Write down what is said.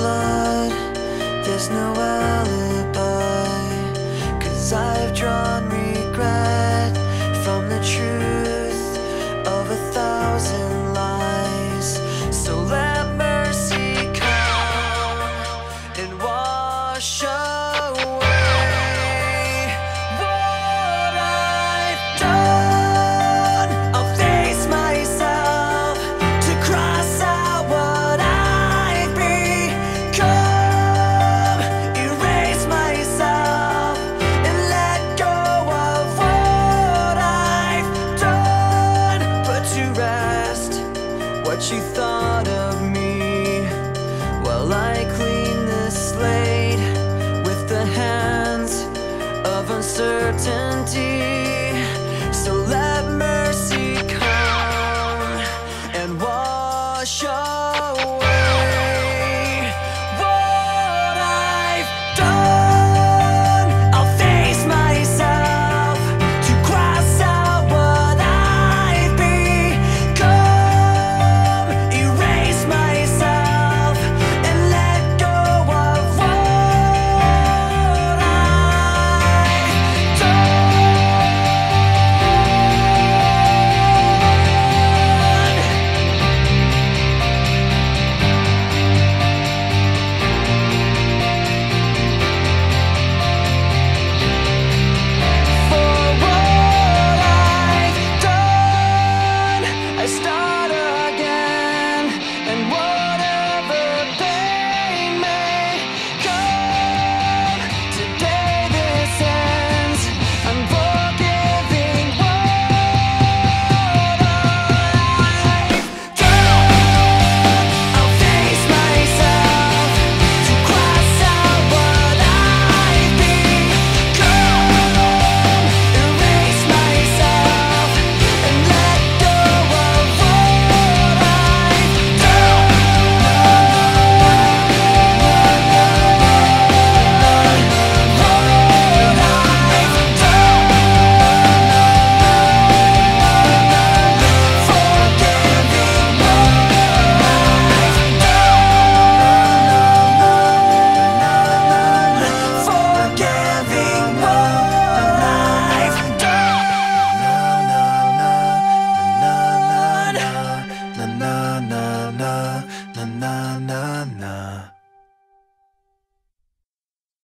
blood, there's no alibi. Cause I've drawn regret from the truth. I clean the slate with the hands of uncertainty. na na na na.